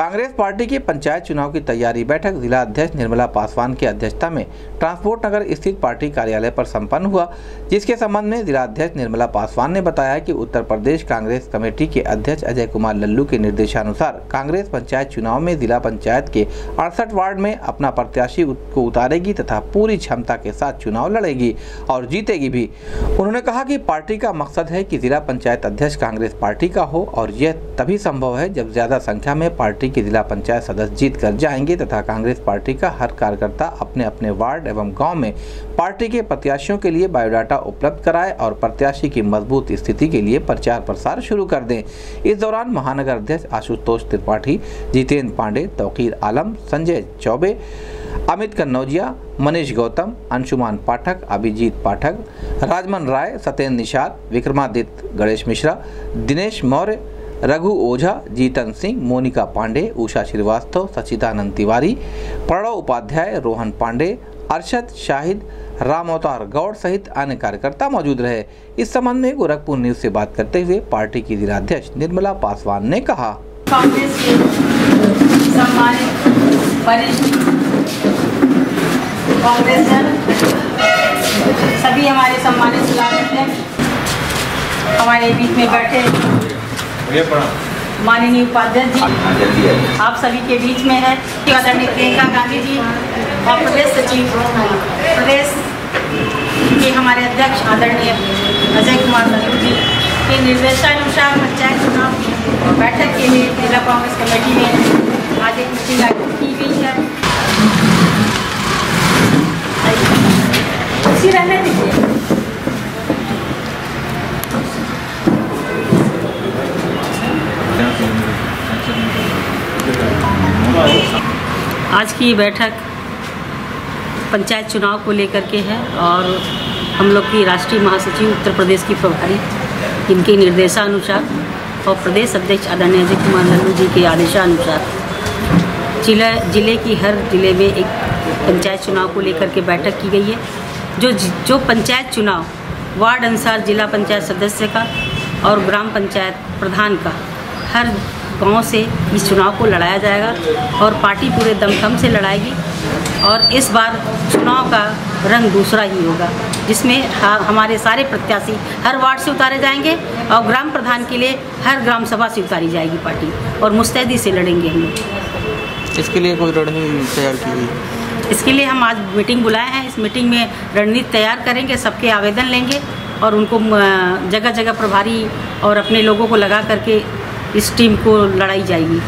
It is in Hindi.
कांग्रेस पार्टी की पंचायत चुनाव की तैयारी बैठक जिला अध्यक्ष निर्मला पासवान की अध्यक्षता में ट्रांसपोर्ट नगर स्थित पार्टी कार्यालय पर संपन्न हुआ, जिसके संबंध में जिला अध्यक्ष निर्मला पासवान ने बताया कि उत्तर प्रदेश कांग्रेस कमेटी के अध्यक्ष अजय कुमार लल्लू के निर्देशानुसार कांग्रेस पंचायत चुनाव में जिला पंचायत के अड़सठ वार्ड में अपना प्रत्याशी को उतारेगी तथा पूरी क्षमता के साथ चुनाव लड़ेगी और जीतेगी भी। उन्होंने कहा कि पार्टी का मकसद है कि जिला पंचायत अध्यक्ष कांग्रेस पार्टी का हो और यह तभी संभव है जब ज़्यादा संख्या में पार्टी के जिला पंचायत सदस्य जीत कर जाएँगे तथा कांग्रेस पार्टी का हर कार्यकर्ता अपने अपने वार्ड एवं गाँव में पार्टी के प्रत्याशियों के लिए बायोडाटा उपलब्ध कराए और प्रत्याशी की मज़बूत स्थिति के लिए प्रचार प्रसार शुरू कर दें। इस दौरान महानगर अध्यक्ष आशुतोष त्रिपाठी, जितेंद्र पांडे, तौकीर आलम, संजय चौबे, अमित कन्नौजिया, मनीष गौतम, अंशुमान पाठक, अभिजीत पाठक, राजमन राय, सत्येंद्र निषाद, विक्रमादित्य गणेश मिश्रा, दिनेश मौर्य रघु ओझा, जीतन सिंह, मोनिका पांडे, उषा श्रीवास्तव सचिदानंद तिवारी, प्रणव उपाध्याय, रोहन पांडे, अरशद शाहिद राम अवतार गौड़ सहित अन्य कार्यकर्ता मौजूद रहे। इस संबंध में गोरखपुर न्यूज़ से बात करते हुए पार्टी की जिलाध्यक्ष निर्मला पासवान ने कहा। सभी हमारे सम्मानित हमारे बीच में बैठे माननीय उपाध्यक्ष जी आप सभी के बीच में है। आदरणीय प्रियंका गांधी जी और प्रदेश सचिव प्रदेश के हमारे अध्यक्ष आदरणीय अजय कुमार लल्लू जी के निर्देशानुसार पंचायत चुनाव बैठक के लिए जिला कांग्रेस कमेटी में आज एक मीटिंग आयोजित की गई है। आज की बैठक पंचायत चुनाव को लेकर के है और हम लोग की राष्ट्रीय महासचिव उत्तर प्रदेश की प्रभारी, इनके निर्देशानुसार और प्रदेश अध्यक्ष आदरणीय अजय कुमार लल्लू जी के आदेशानुसार जिला, ज़िले की हर ज़िले में एक पंचायत चुनाव को लेकर के बैठक की गई है। जो जो पंचायत चुनाव, वार्ड अनुसार जिला पंचायत सदस्य का और ग्राम पंचायत प्रधान का, हर गाँव से इस चुनाव को लड़ाया जाएगा और पार्टी पूरे दमखम से लड़ाएगी और इस बार चुनाव का रंग दूसरा ही होगा जिसमें हमारे सारे प्रत्याशी हर वार्ड से उतारे जाएँगे और ग्राम प्रधान के लिए हर ग्राम सभा से उतारी जाएगी पार्टी और मुस्तैदी से लड़ेंगे हम लोग। इसके लिए कोई रणनीति तैयार की गई? इसके लिए हम आज मीटिंग बुलाए हैं। इस मीटिंग में रणनीति तैयार करेंगे सबके आवेदन लेंगे और उनको जगह जगह प्रभारी और अपने लोगों को लगा करके इस टीम को लड़ाई जाएगी।